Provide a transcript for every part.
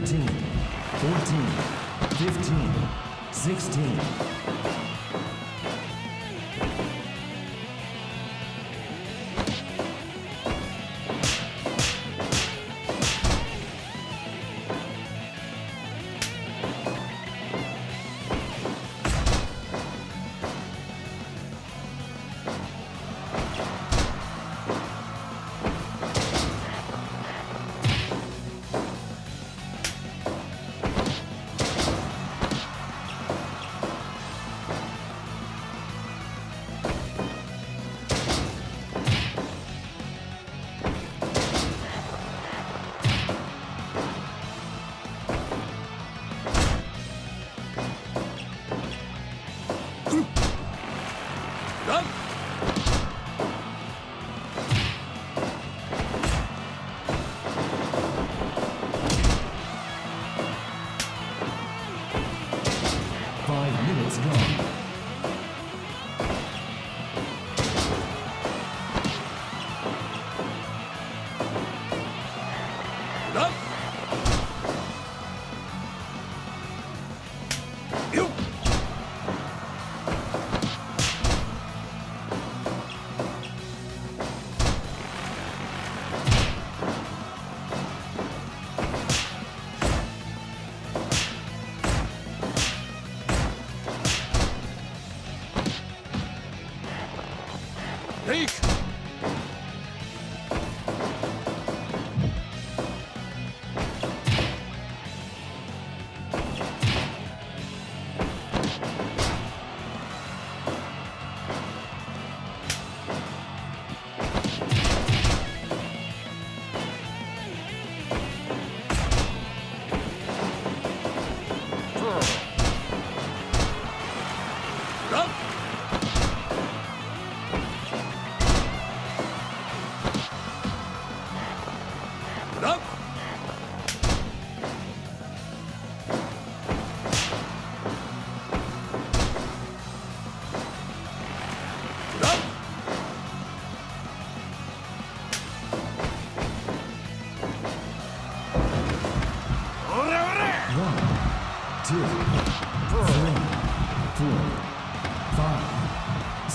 13, 14, 15, 16, Reach!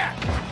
Yeah!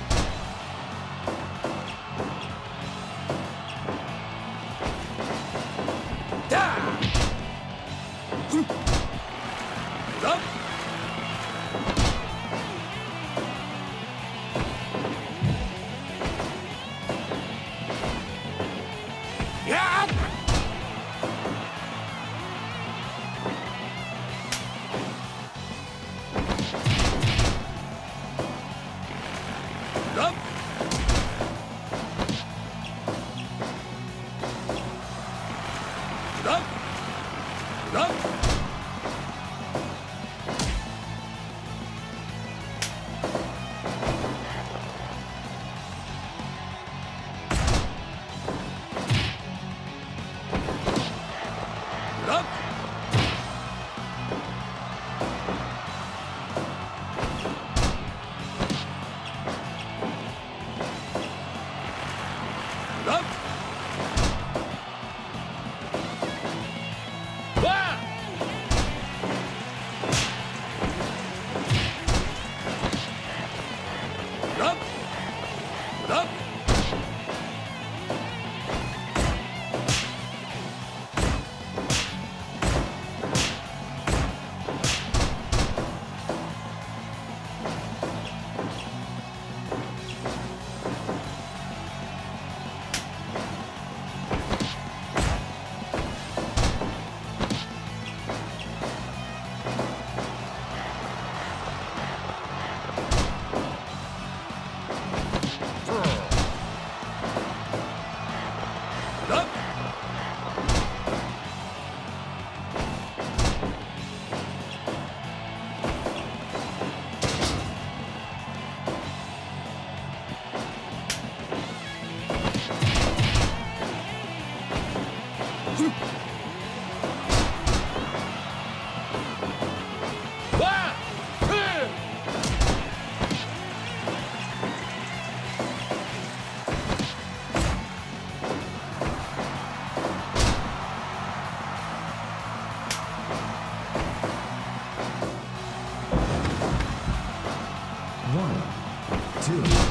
Two,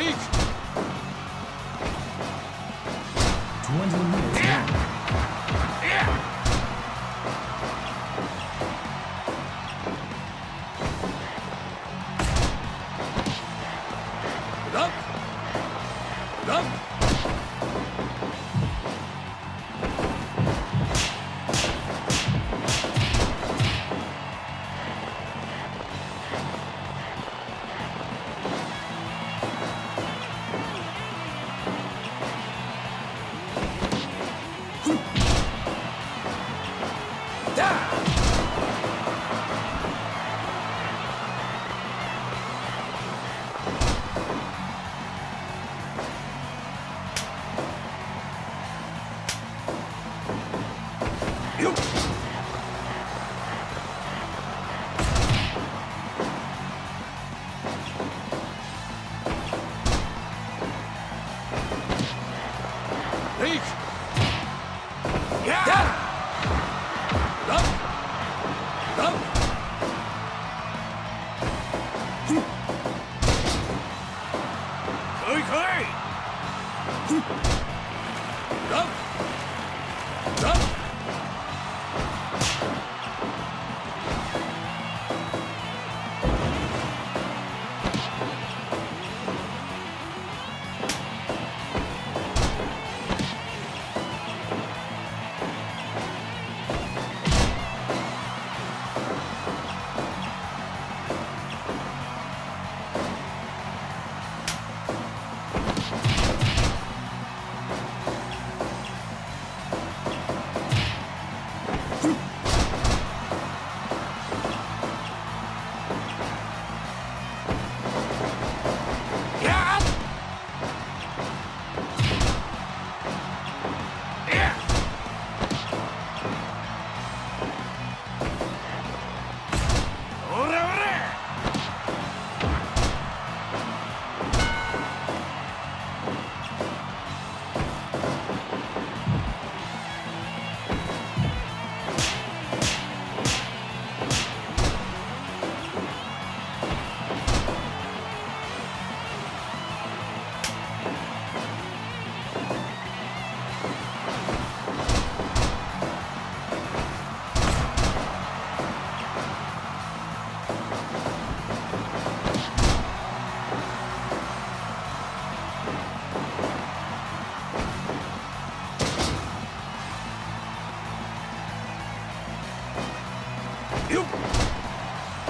Peek. 20 minutes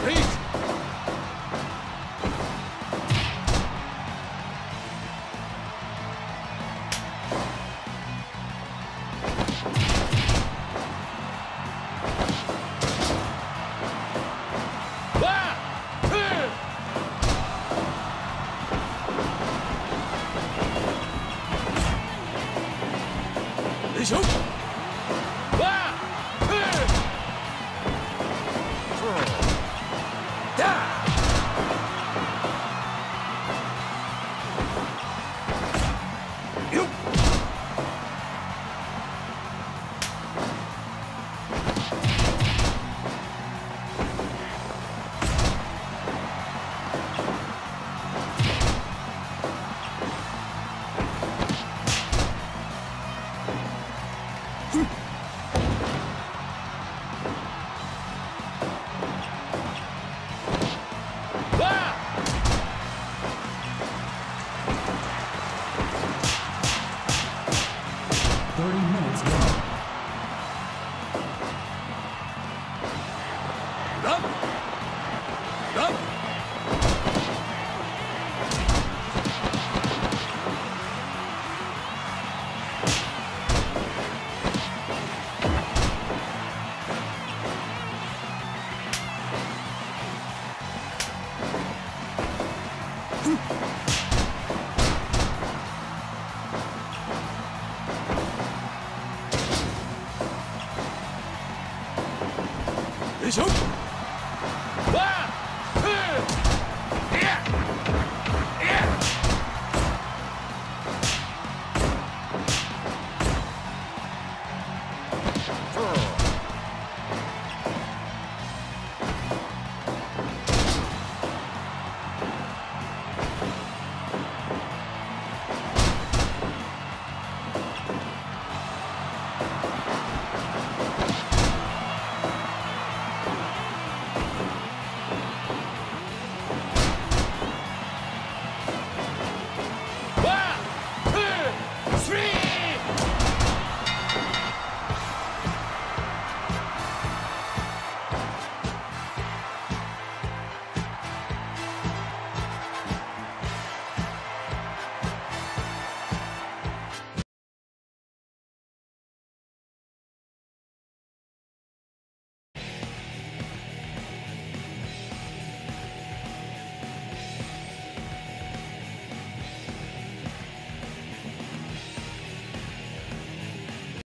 Peek. One,